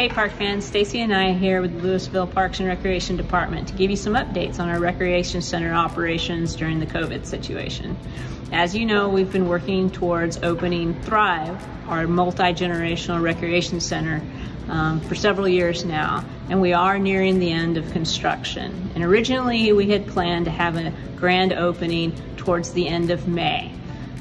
Hey park fans, Stacy and I here with the Lewisville Parks and Recreation Department to give you some updates on our recreation center operations during the COVID situation. As you know, we've been working towards opening Thrive, our multi-generational recreation center, um, for several years now, and we are nearing the end of construction. And originally we had planned to have a grand opening towards the end of May.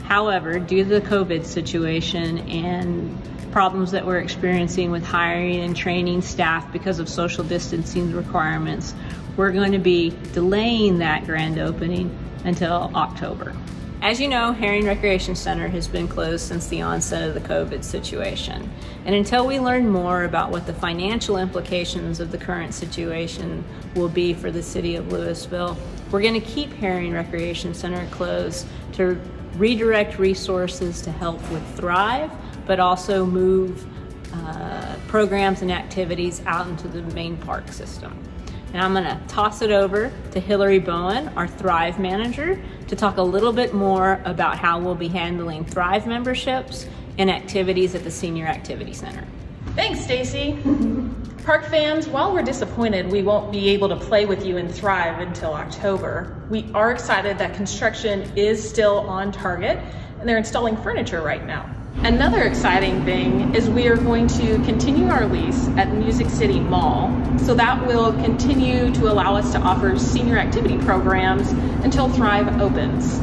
However, due to the COVID situation and problems that we're experiencing with hiring and training staff because of social distancing requirements, we're going to be delaying that grand opening until October. As you know, Herring Recreation Center has been closed since the onset of the COVID situation. And until we learn more about what the financial implications of the current situation will be for the city of Lewisville, we're going to keep Herring Recreation Center closed to redirect resources to help with Thrive but also move uh, programs and activities out into the main park system. And I'm gonna toss it over to Hillary Bowen, our Thrive manager, to talk a little bit more about how we'll be handling Thrive memberships and activities at the Senior Activity Center. Thanks, Stacy. Park fans, while we're disappointed we won't be able to play with you in Thrive until October, we are excited that construction is still on target and they're installing furniture right now. Another exciting thing is we are going to continue our lease at Music City Mall. So that will continue to allow us to offer senior activity programs until Thrive opens.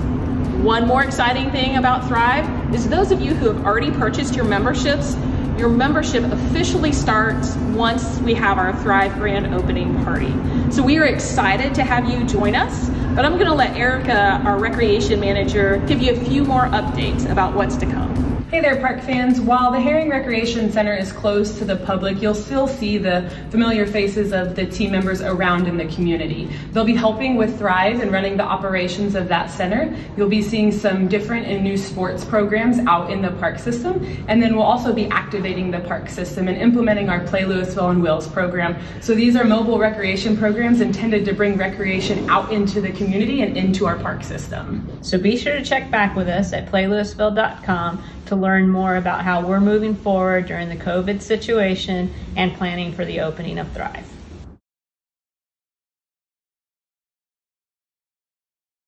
One more exciting thing about Thrive is those of you who have already purchased your memberships, your membership officially starts once we have our Thrive grand opening party. So we are excited to have you join us, but I'm gonna let Erica, our recreation manager, give you a few more updates about what's to come. Hey there, park fans. While the Herring Recreation Center is closed to the public, you'll still see the familiar faces of the team members around in the community. They'll be helping with Thrive and running the operations of that center. You'll be seeing some different and new sports programs out in the park system, and then we'll also be activating the park system and implementing our Play Lewisville and Wheels program. So these are mobile recreation programs intended to bring recreation out into the community and into our park system. So be sure to check back with us at playlewisville.com to learn more about how we're moving forward during the COVID situation and planning for the opening of Thrive.